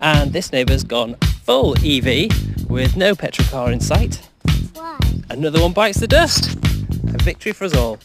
And this neighbour's gone full EV with no petrol car in sight. Why? Another one bites the dust. A victory for us all.